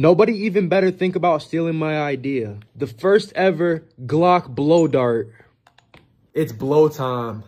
Nobody even better think about stealing my idea. The first ever Glock blow dart. It's blow time.